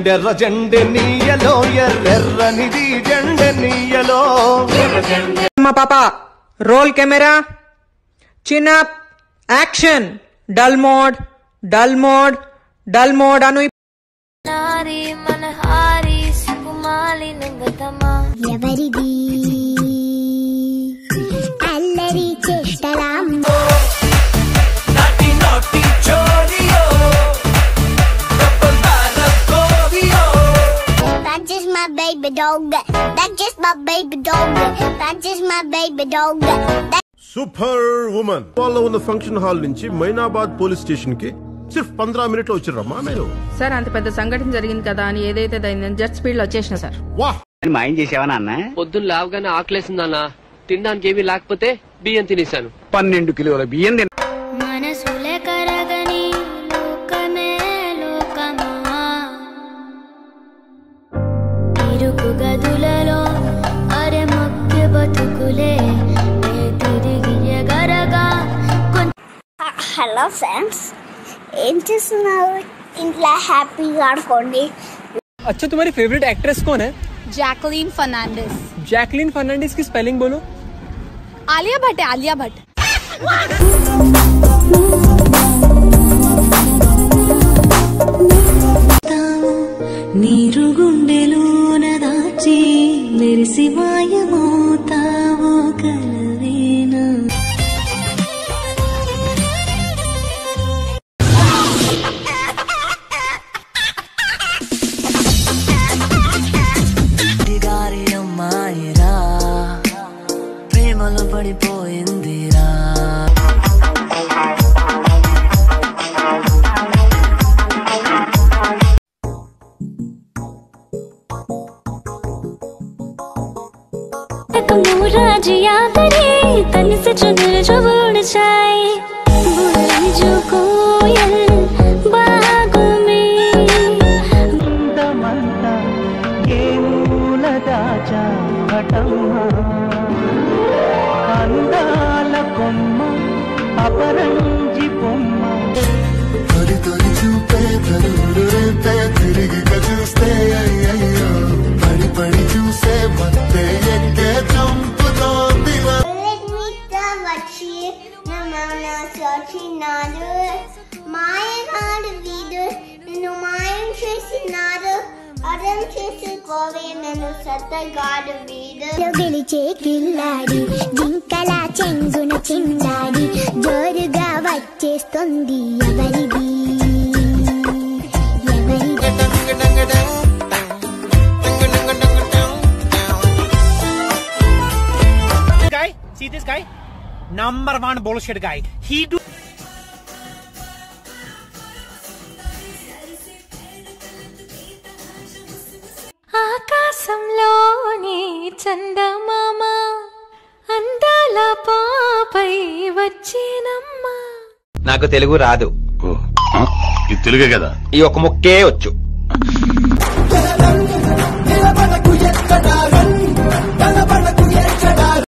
జెండెర్ర జెండె నీయలో ఎర్రెర్రనిది జెండె నీయలో. మా పాప రోల్ కెమెరా చిన్న action. Dull mode dull mode dull mode Anu dog. That's just my baby dog. That's just my baby dog. Super women వాళ్ళలో ఉన్న function hall నుంచి Moinabad police స్టేషన్కి సిర్ఫ్ పంద్రా మినిట్లో వచ్చిర్రమ్మా మీరు సార్ అంత పెద్ద సంఘటన జరిగింది కదా అని ఏదైతే జెట్ స్పీడ్లో వచ్చేసిన సార్. వాహ్ మాయం చేసావా నాన్న పొద్దున్న లేవగానే ఆకలేసిందన్నా తినడానికి ఏమీ లేకపోతే బియ్యం తినేశాను. పన్నెండు కిలోల బియ్యం గదులలో అరె మొక్కి బతుకులే ఏ తిరిగి ఎగరగా హలో ఫ్రెండ్స్ ఏం చేస్తున్నారు ఇంట్లో హ్యాపీగా ఆడుకోండి अच्छा तुम्हारी फेवरेट एक्ट्रेस कौन है जैकलीन फर्नांडिस जैकलीन फर्नांडिस की स्पेलिंग बोलो आलिया भट्ट है आलिया भट्ट నీరు ी निरसिवाय काव राजिया करे तन से चुनर जो उड़ जाए बुलंद जो कोयल बागों में తొలి తొలి చూపే తరుడు రేపే తిరిగి చూస్తే అయ్యయ్యో పడి పడి చూసే మత్తే చేసుకోవే నన్ను సత్తగాడు వీడు. గెలిచే కిల్లాడి జింకలా చెంగున చిందాడి జోరుగా వచ్చేస్తుంది ఎవరిది? Guy see this guy? Number one bullshit guy. He do వచ్చినమ్మా నాకు తెలుగు రాదు. ఇది తెలుగే కదా? ఈ ఒక ముక్కే వచ్చు.